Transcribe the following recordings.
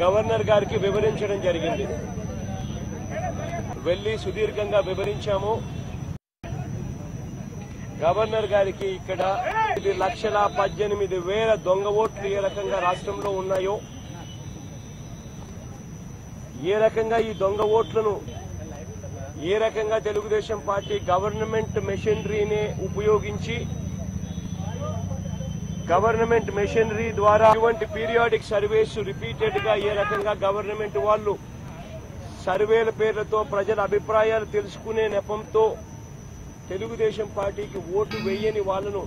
Governor గారికి వివరించడం జరిగింది. వెళ్ళి సుదీర్ఘంగా వివరించాము. గవర్నర్ గారికి ఇక్కడ ఇది లక్షల పద్దెనిమిది వేల దొంగ ఓట్లు ఏ రకంగా రాష్ట్రంలో ఉన్నాయో ఏ రకంగా ఈ దొంగ ఓట్లను ఏ రకంగా తెలుగుదేశం పార్టీ గవర్నమెంట్ మెషినరీని ఉపయోగించి గవర్నమెంట్ మెషినరీ ద్వారా ఇటువంటి పీరియాడిక్ సర్వేస్ రిపీటెడ్గా ఏ రకంగా గవర్నమెంట్ వాళ్ళు సర్వేల పేర్లతో ప్రజల అభిప్రాయాలు తెలుసుకునే నెపంతో తెలుగుదేశం పార్టీకి ఓటు వేయని వాళ్ళను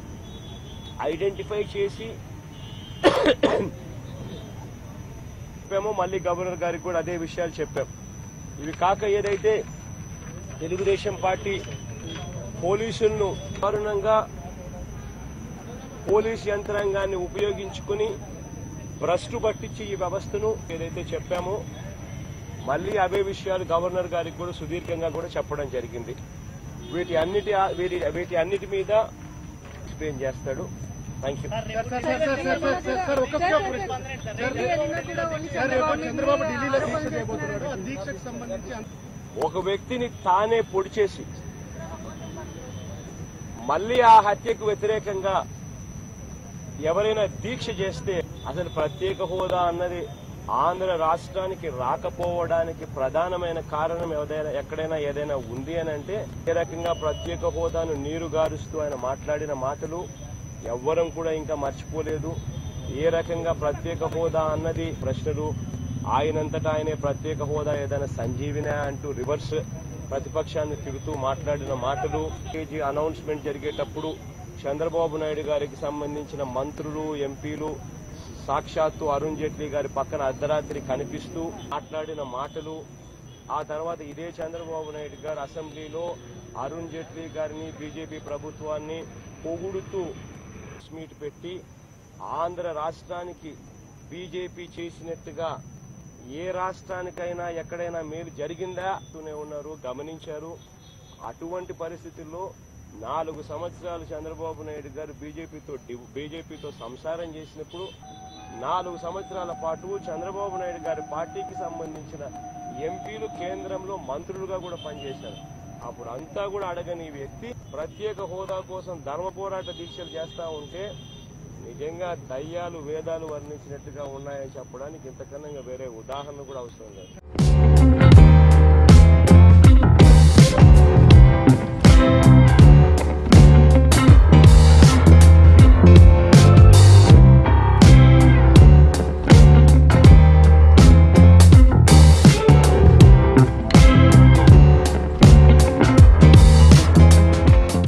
ఐడెంటిఫై చేసి చెప్పాము. మళ్ళీ గవర్నర్ గారికి కూడా అదే విషయాలు చెప్పాం. ఇవి కాక ఏదైతే తెలుగుదేశం పార్టీ పోలీసులను దారుణంగా పోలీస్ యంత్రాంగాన్ని ఉపయోగించుకుని భ్రష్టు పట్టించి ఈ వ్యవస్థను ఏదైతే చెప్పామో మళ్ళీ అవే విషయాలు గవర్నర్ గారికి కూడా సుదీర్ఘంగా కూడా చెప్పడం జరిగింది. వీటి అన్నిటి వీటి వీటి అన్నిటి మీద ఎక్స్ప్లెయిన్ చేస్తాడు. థ్యాంక్ యూ ఒక వ్యక్తిని తానే పొడి చేసి మళ్ళీ ఆ హత్యకు వ్యతిరేకంగా ఎవరైనా దీక్ష చేస్తే అసలు ప్రత్యేక హోదా అన్నది ఆంధ్ర రాష్ట్రానికి రాకపోవడానికి ప్రధానమైన కారణం ఏదైనా ఎక్కడైనా ఏదైనా ఉంది అని అంటే ఏ రకంగా ప్రత్యేక హోదాను నీరు గారుస్తూ ఆయన మాట్లాడిన మాటలు ఎవ్వరం కూడా ఇంకా మర్చిపోలేదు. ఏ రకంగా ప్రత్యేక హోదా అన్నది ప్రశ్నలు ఆయనంతటా ఆయనే ప్రత్యేక హోదా ఏదైనా సంజీవినా అంటూ రివర్స్ ప్రతిపక్షాన్ని తిరుగుతూ మాట్లాడిన మాటలు. కేజీ అనౌన్స్మెంట్ జరిగేటప్పుడు చంద్రబాబు నాయుడు గారికి సంబంధించిన మంత్రులు ఎంపీలు సాక్షాత్తు అరుణ్ జైట్లీ గారి పక్కన అర్ధరాత్రి కనిపిస్తూ మాట్లాడిన మాటలు. ఆ తర్వాత ఇదే చంద్రబాబు నాయుడు గారు అసెంబ్లీలో అరుణ్ జైట్లీ గారిని బీజేపీ ప్రభుత్వాన్ని పొగుడుతూ మీట్ పెట్టి ఆంధ్ర రాష్ట్రానికి బీజేపీ చేసినట్టుగా ఏ రాష్ట్రానికైనా ఎక్కడైనా మేలు జరిగిందా? అంటూనే ఉన్నారు గమనించారు. అటువంటి పరిస్థితుల్లో నాలుగు సంవత్సరాలు చంద్రబాబు నాయుడు గారు బీజేపీతో బీజేపీతో సంసారం చేసినప్పుడు నాలుగు సంవత్సరాల పాటు చంద్రబాబు నాయుడు గారి పార్టీకి సంబంధించిన ఎంపీలు కేంద్రంలో మంత్రులుగా కూడా పనిచేశారు. అప్పుడు అంతా కూడా అడగని వ్యక్తి ప్రత్యేక హోదా కోసం ధర్మ పోరాట దీక్షలు చేస్తా ఉంటే నిజంగా దయ్యాలు వేదాలు వర్ణించినట్టుగా ఉన్నాయని చెప్పడానికి ఇంతకన్నా వేరే ఉదాహరణ కూడా అవసరం లేదు.